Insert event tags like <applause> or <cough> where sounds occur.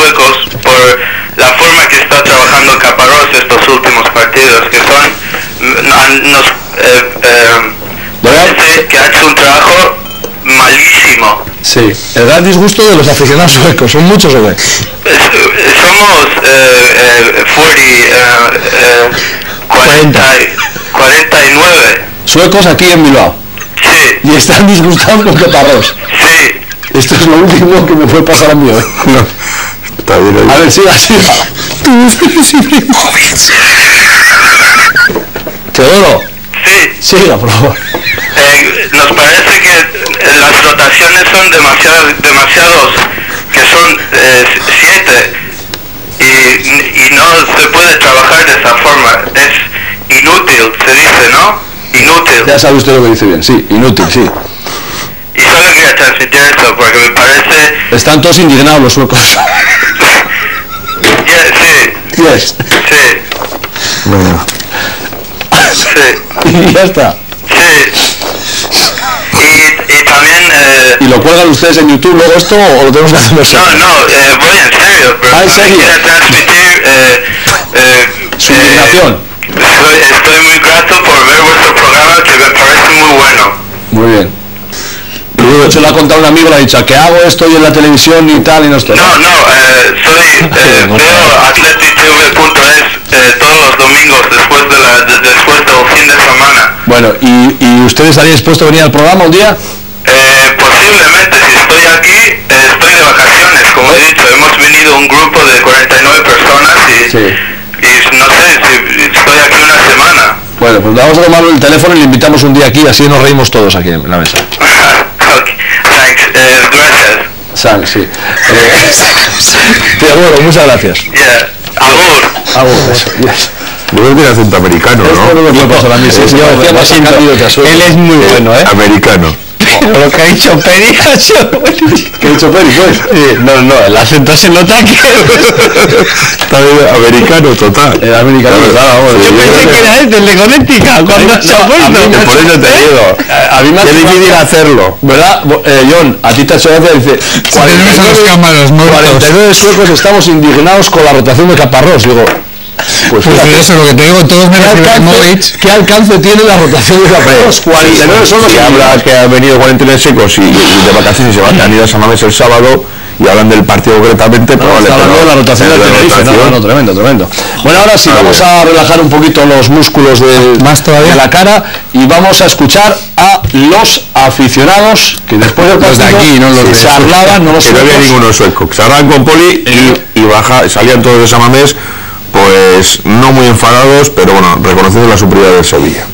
suecos por la forma que está trabajando Caparrós estos últimos partidos, que son, mm, nos eh, eh, parece que ha hecho un trabajo malísimo. Sí, el gran disgusto de los aficionados suecos, son muchos? Es- Somos eh, eh, 40, eh, eh, 40, 49. Suecos aquí en Bilbao. Sí, Y están disgustados con Caparrós. sí. Esto es lo último que me puede pasar a mí hoy. <laughs> Está bien ahí. A ver, siga, siga. <laughs> Teodoro, Sí, siga, por favor. eh, nos parece que eh, las rotaciones son demasiadas, demasiados, que son eh, siete, y, y no se puede trabajar de esa forma. Es inútil, se dice, ¿no? Inútil. Ya sabe usted lo que dice bien, sí, inútil, sí. Y solo quería transmitir esto, porque me parece... Están todos indignados los suecos. Ya, sí, Yes. sí, Venga. sí, Y ya está. sí. Y, y también... eh, ¿Y lo cuelgan ustedes en YouTube luego esto o lo tenemos que hacer No, nosotros? no, eh, voy en serio, pero Ah, ¿en serio? transmitir eh, eh, Su indignación. Estoy, estoy muy grato por ver vuestro programa que me parece muy bueno. Muy bien. Se lo ha contado un amigo, le ha dicho, ¿a qué hago esto y en la televisión y tal y no estoy? No, no, eh, soy, <laughs> eh, veo eh, todos los domingos después, de la, de- después del fin de semana. Bueno, ¿y, y usted estaría dispuesto a venir al programa un día? Eh, posiblemente, si estoy aquí, eh, estoy de vacaciones, como he dicho, hemos venido un grupo de 49 personas y, Sí. y no sé si estoy aquí una semana. Bueno, pues vamos a tomarlo el teléfono y le invitamos un día aquí, así nos reímos todos aquí en la mesa. Gracias. San, sí. Eh, <laughs> Teodoro, muchas gracias. Yeah, agur. Agur, eso, yes. Debe tener acento americano, Esto no. Él es muy bueno, ¿eh? Americano. <laughs> Lo que ha dicho Peri <laughs> ha sido buenísimo. ¿Qué ha dicho Peri, pues? Sí, No, no, el acento se nota que... <laughs> Está bien, americano total. El americano, claro, vamos. Yo pensé que era este, el de Connecticut, cuando se ha a mí puesto. me- Por eso te digo. A mí me ha Qué hecho difícil hacerlo. ¿Verdad? Eh, John, a ti te ha hecho gracia, dice... tenemos a los cámaras muertos. 49 suecos estamos indignados con la rotación de Caparrós. Digo, pues, Pues fíjate, eso, lo que te digo, todos ¿qué menos alcance, Ibrahimovic. ¿qué alcance tiene la rotación de Caparrós? 49 son los Si habla que ha venido 49 secos y, y de vacaciones y se van, han ido a San Mamés el sábado y hablan del partido concretamente, No, pero vale, está hablando de la rotación de del la Tenerife, no, no, no, tremendo, tremendo. Bueno, ahora sí, vamos a relajar un poquito los músculos de, Más todavía. de la cara y vamos a escuchar a los aficionados que después del Los de aquí, no los de- charlaban, no los que no había ninguno sueco. que Se hablaban con Poli y, y baja, salían todos de Samamés, pues no muy enfadados, pero bueno, reconociendo la superioridad del Sevilla.